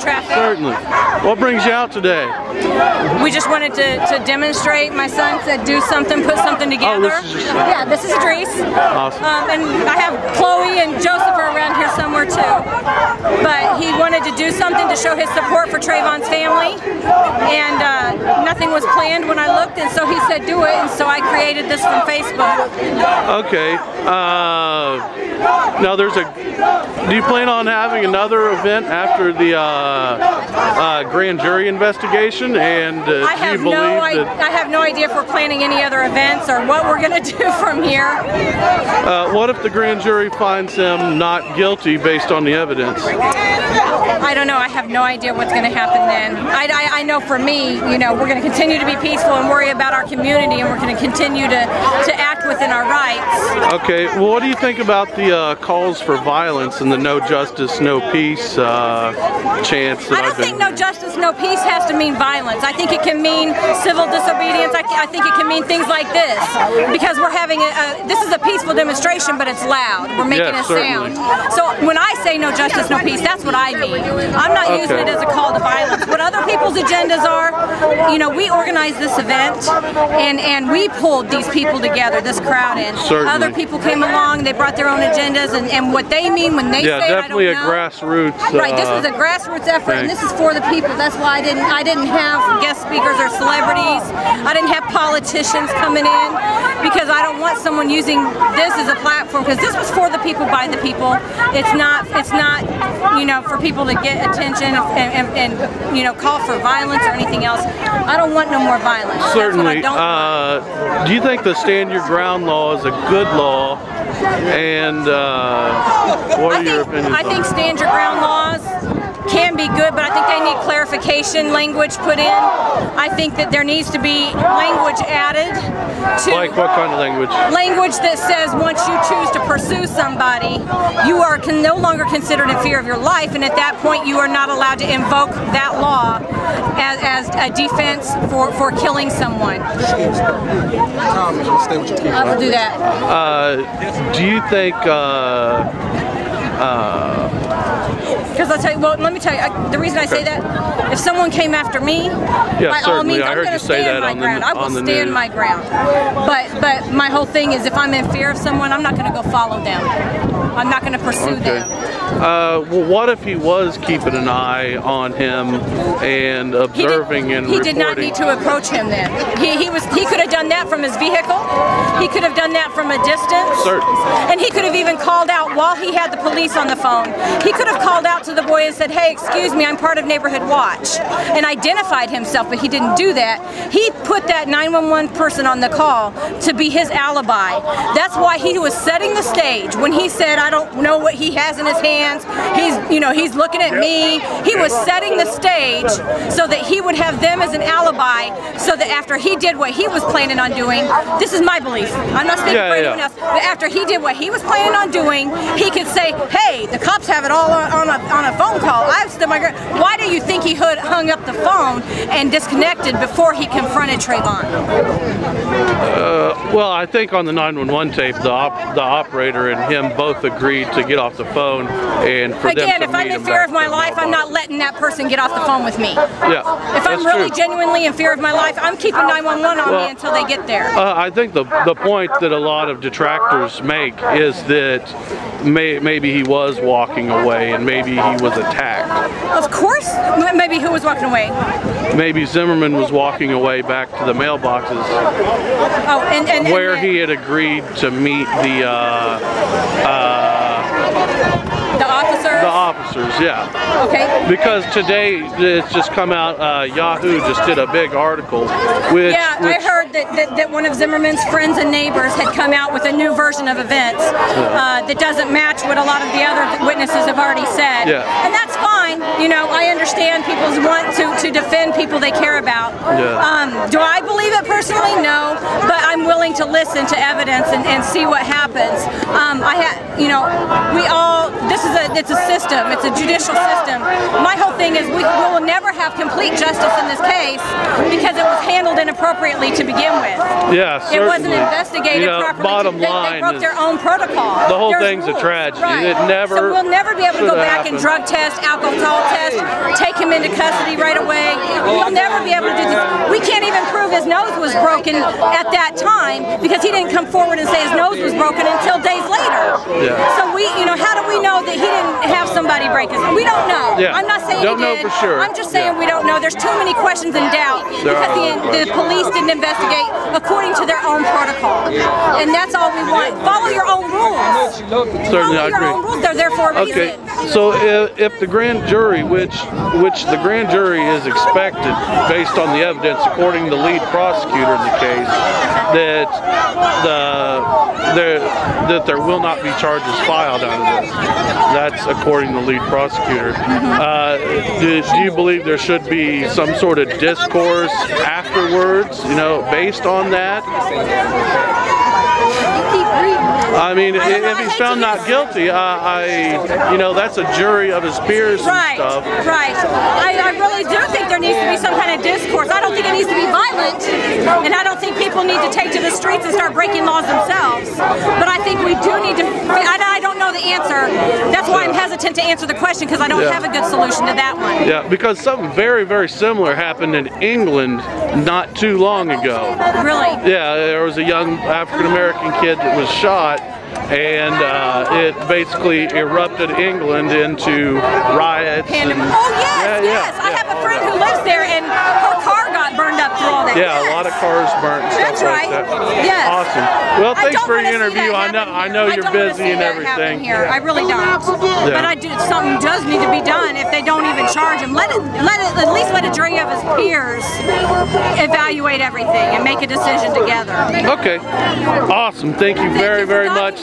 traffic. Certainly. What brings you out today? We just wanted to, to demonstrate. My son said, "Do something, put something together." Oh, this is your son. Yeah, this is Idris. Awesome. Um, and I have Chloe and Joseph are around here somewhere too. But he wanted to do something to show his support for Trayvon's family, and uh, nothing was planned when I looked, and so he said, "Do it," and so I created this from Facebook. Okay. Uh, now there's a. Do you plan on having another event after the uh, uh, grand jury investigation? And uh, I have no, I? I have no idea if we're planning any other events or what we're going to do from here. Uh, what if the grand jury finds him not guilty based on the evidence? I don't know. I have no idea what's going to happen then. I, I, I know for me, you know, we're going to continue to be peaceful and worry about our community, and we're going to continue to, to act within our rights. Okay. Well, what do you think about the uh, calls for violence and the "No justice, no peace" uh, chants that I don't think no justice, no peace has to mean violence. I think it can mean civil disobedience. I, I think it can mean things like this because we're having a, a this is a peaceful demonstration, but it's loud. We're making Yes, a certainly. sound. So when I say no justice, no peace, that's what I mean. I'm not using it as a call to violence. What other people's agendas are, you know, we organized this event and and we pulled these people together, this crowd in. Certainly. Other people came along, they brought their own agendas, and, and what they mean when they yeah, say it, I definitely a don't know. grassroots. Right, this uh, was a grassroots effort, and this is for the people. That's why I didn't I didn't have guest speakers or celebrities. I didn't have politicians coming in because I don't want someone using this as a platform because this was for the people by the people. It's not it's not you know for people to get attention and, and, and you know call for violence or anything else. I don't want no more violence. That's what I Certainly. Uh, do you think the stand your ground law is a good law? And uh, what are I your think, opinions I think stand your ground laws be good, but I think they need clarification language put in. I think that there needs to be language added to Like what kind of language? language that says once you choose to pursue somebody, you are con- no longer considered in fear of your life, and at that point, you are not allowed to invoke that law as, as a defense for, for killing someone. I will do that. Uh, do you think? Uh, Because I'll tell you, well, let me tell you, I, the reason I say that, if someone came after me, by all means, I I'm going to stand that my on the- ground. I will stand news. my ground. But but my whole thing is, if I'm in fear of someone, I'm not going to go follow them. I'm not going to pursue Okay. them. Uh, well, what if he was keeping an eye on him and He, did, observing and he reporting? did not need to approach him then. He, he was he could have done that from his vehicle. He could have done that from a distance. Certainly. And he could have even called out while he had the police on the phone. He could have called out to the boy and said, "Hey, excuse me, I'm part of Neighborhood Watch," and identified himself. But he didn't do that. He put that 911 person on the call to be his alibi. That's why he was setting the stage when he said, "I don't know what he has in his hands." He's, you know, he's looking at me. He was setting the stage so that he would have them as an alibi, so that after he did what he was planning on doing, this is my belief. I'm not speaking Yeah, for yeah. anyone else. But after he did what he was planning on doing, he could say, "Hey, the cops have it all on, on, a, on a phone call. I've stood my ground." Why do you think he hood, hung up the phone and disconnected before he confronted Trayvon? Well, I think on the 911 tape, the op- the operator and him both agreed to get off the phone and for Again, if I'm in fear of my life, I'm not letting that person get off the phone with me. Yeah, If I'm really true. genuinely in fear of my life, I'm keeping 911 on Well, me until they get there. Uh, I think the the point that a lot of detractors make is that may, maybe he was walking away and maybe he was attacked. Of course, maybe who was walking away? Maybe Zimmerman was walking away back to the mailboxes Oh, and and, and where he had agreed to meet the uh, uh, the officer. The officers. Yeah. okay. Because today it's just come out. Uh, Yahoo just did a big article, which, Yeah, I heard that, that, that one of Zimmerman's friends and neighbors had come out with a new version of events uh, that doesn't match what a lot of the other witnesses have already said. Yeah. And that's fine. You know, I understand people's want to, to defend people they care about. Yeah. Um, do I believe it personally? No. But I'm willing to listen to evidence and, and see what happens. Um, I had, you know, we all. This is a it's a system. It's a judicial system. My whole thing is we, we will never have complete justice in this case because it was handled inappropriately to begin with. Yeah, It wasn't investigated You know, properly. bottom they, line they broke their own protocol. the whole There's thing's a tragedy. Right. It never So we'll never be able to go back and drug test, alcohol test, take him into custody right away. We'll never be able to do this. We can't even prove his nose was broken at that time because he didn't come forward and say his nose was broken until days later. Yeah. So we, you know, how do we know that he didn't have somebody break? We don't know. Yeah. I'm not saying Don't he know did. for sure. I'm just saying Yeah. we don't know. There's too many questions and doubt There because the, the police didn't investigate according to their own protocol, and that's all we want. Follow your own rules. Certainly, I Follow your own agree. rules. They're there for a Okay, reason. So if, if the grand jury, which which the grand jury is expected based on the evidence, according to the lead prosecutor in the case, that the there that there will not be charges filed out of this. That's according to the lead prosecutor. Uh, do, do you believe there should be some sort of discourse afterwards? You know, based on that. I mean, if he's found not guilty, I, I, you know, that's a jury of his peers and Right, stuff. right. I, I really do think there needs to be some kind of discourse. I don't think it needs to be violent, and I don't think people need to take to the streets and start breaking laws themselves. But I think we do need to. I, I don't know the answer. That's why I'm hesitant to answer the question because I don't Yeah. have a good solution to that one. Yeah, because something very, very similar happened in England not too long ago. Really. Yeah, there was a young African American kid that was shot, and uh, it basically erupted England into riots. And, oh yes, yeah, yes. yeah, I yeah. have a friend who lives there, up through all that. Yeah, Yes. a lot of cars burnt. and That's stuff right. Like that. Yes. Awesome. Well, thanks for your interview. I know, I know I you're busy and everything. Here. I really don't. But I do. Something does need to be done. If they don't even charge him, let it, let it, at least let a jury of his peers evaluate everything and make a decision together. Okay. Awesome. Thank you Thank very, you very much.